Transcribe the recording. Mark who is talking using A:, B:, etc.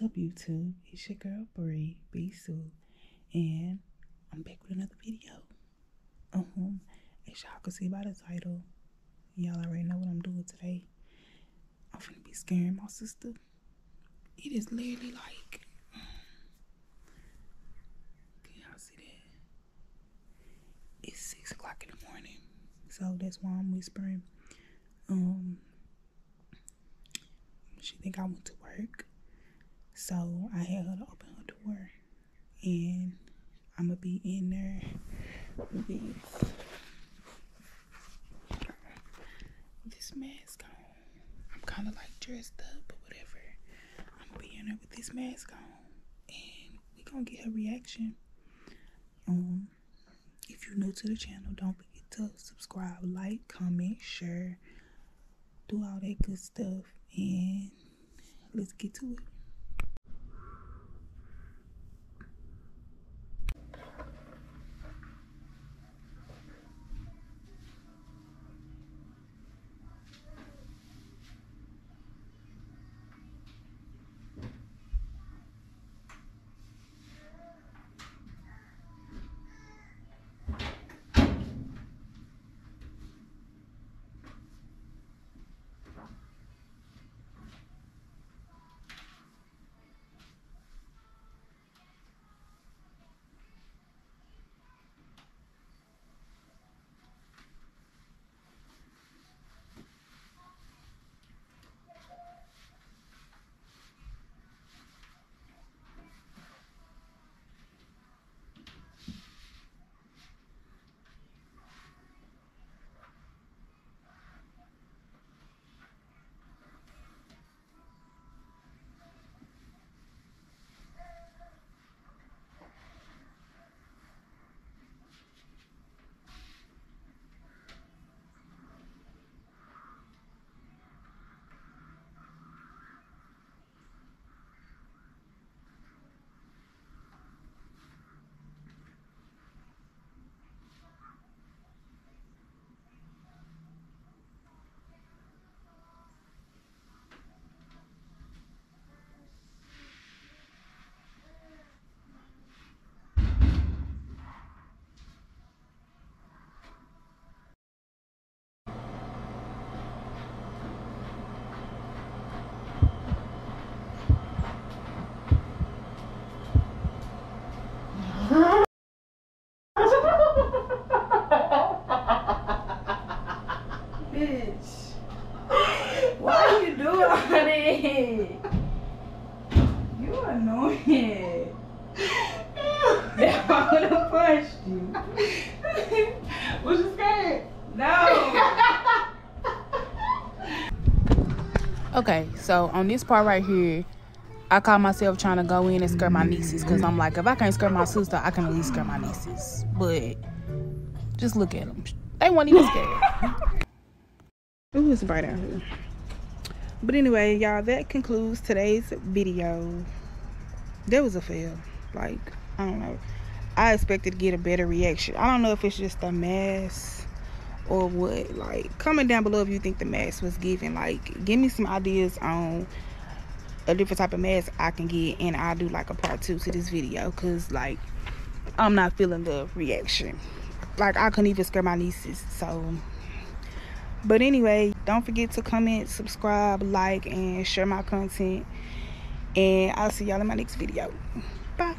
A: What's up, YouTube? It's your girl Bree, B Sue, and I'm back with another video. Um, as y'all can see by the title, y'all already know what I'm doing today. I'm gonna be scaring my sister. It is literally like, can y'all see that? It's six o'clock in the morning, so that's why I'm whispering. Um, she think I went to work. So I had her to open her door and I'm gonna be in there with this mask on. I'm kind of like dressed up, but whatever. I'm gonna be in there with this mask on and we gonna get her reaction. Um, if you're new to the channel, don't forget to subscribe, like, comment, share, do all that good stuff, and let's get to it.
B: You annoying. That I would have punched you.
C: Was you scared?
B: No.
A: Okay, so on this part right here, I caught myself trying to go in and scare my nieces because I'm like, if I can't scare my sister, I can at least scare my nieces. But just look at them. They weren't even scared. Ooh, it's bright out here. But anyway, y'all, that concludes today's video. That was a fail. Like, I don't know. I expected to get a better reaction. I don't know if it's just a mask or what. Like, comment down below if you think the mask was given. Like, give me some ideas on a different type of mask I can get, and I'll do like a part two to this video. Cause like, I'm not feeling the reaction. Like, I couldn't even scare my nieces. So, but anyway, don't forget to comment, subscribe, like, and share my content. And I'll see y'all in my next video. Bye.